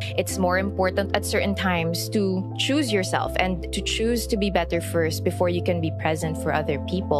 It's more important at certain times to choose yourself and to choose to be better first before you can be present for other people.